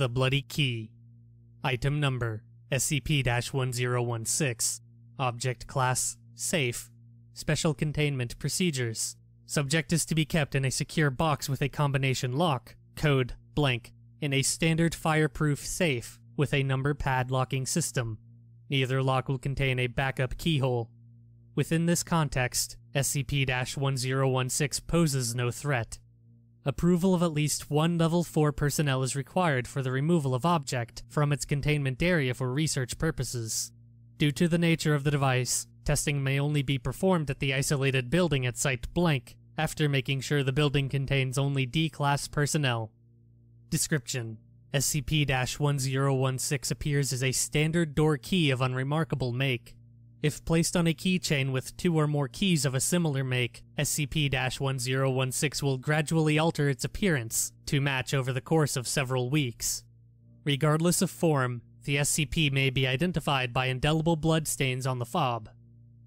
The Bloody Key. Item number SCP 1016. Object class Safe. Special containment procedures. Subject is to be kept in a secure box with a combination lock, code blank, in a standard fireproof safe with a number pad locking system. Neither lock will contain a backup keyhole. Within this context, SCP 1016 poses no threat. Approval of at least one Level 4 personnel is required for the removal of object from its containment area for research purposes. Due to the nature of the device, testing may only be performed at the isolated building at Site Blank, after making sure the building contains only D-Class personnel. Description SCP-1016 appears as a standard door key of unremarkable make. If placed on a keychain with two or more keys of a similar make, SCP-1016 will gradually alter its appearance to match over the course of several weeks. Regardless of form, the SCP may be identified by indelible bloodstains on the fob.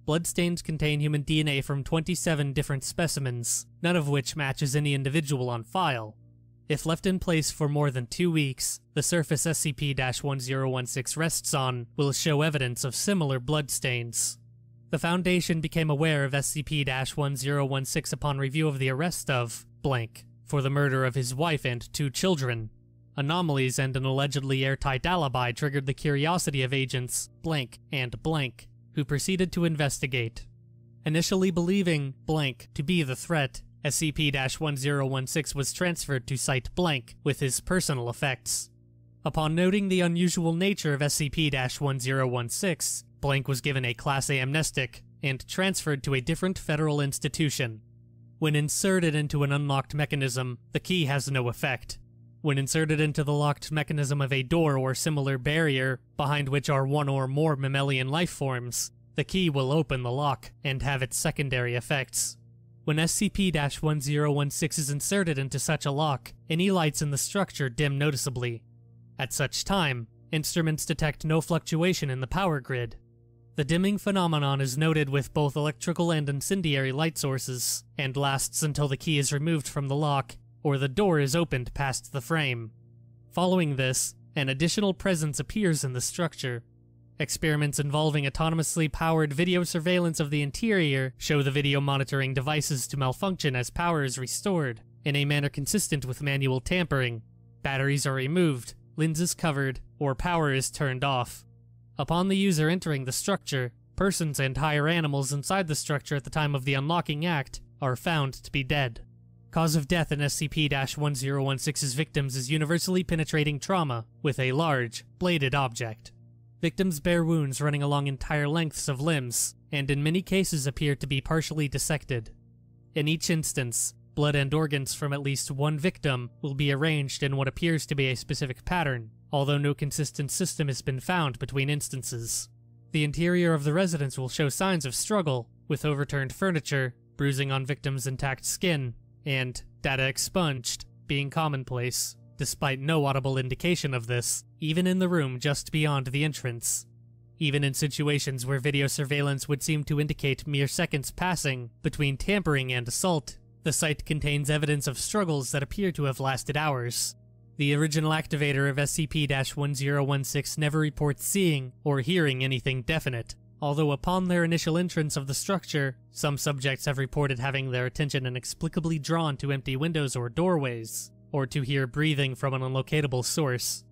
Bloodstains contain human DNA from 27 different specimens, none of which matches any individual on file. If left in place for more than two weeks, the surface SCP-1016 rests on will show evidence of similar bloodstains. The Foundation became aware of SCP-1016 upon review of the arrest of blank for the murder of his wife and two children. Anomalies and an allegedly airtight alibi triggered the curiosity of agents blank and blank, who proceeded to investigate. Initially believing blank to be the threat, SCP-1016 was transferred to Site Blank with his personal effects. Upon noting the unusual nature of SCP-1016, Blank was given a Class A amnestic and transferred to a different federal institution. When inserted into an unlocked mechanism, the key has no effect. When inserted into the locked mechanism of a door or similar barrier, behind which are one or more mammalian life forms, the key will open the lock and have its secondary effects. When SCP-1016 is inserted into such a lock, any lights in the structure dim noticeably. At such time, instruments detect no fluctuation in the power grid. The dimming phenomenon is noted with both electrical and incendiary light sources, and lasts until the key is removed from the lock or the door is opened past the frame. Following this, an additional presence appears in the structure, Experiments involving autonomously powered video surveillance of the interior show the video monitoring devices to malfunction as power is restored, in a manner consistent with manual tampering. Batteries are removed, lenses covered, or power is turned off. Upon the user entering the structure, persons and higher animals inside the structure at the time of the unlocking act are found to be dead. Cause of death in SCP-1016's victims is universally penetrating trauma with a large, bladed object. Victims bear wounds running along entire lengths of limbs, and in many cases appear to be partially dissected. In each instance, blood and organs from at least one victim will be arranged in what appears to be a specific pattern, although no consistent system has been found between instances. The interior of the residence will show signs of struggle, with overturned furniture, bruising on victims' intact skin, and data expunged being commonplace despite no audible indication of this, even in the room just beyond the entrance. Even in situations where video surveillance would seem to indicate mere seconds passing between tampering and assault, the site contains evidence of struggles that appear to have lasted hours. The original activator of SCP-1016 never reports seeing or hearing anything definite, although upon their initial entrance of the structure, some subjects have reported having their attention inexplicably drawn to empty windows or doorways or to hear breathing from an unlocatable source.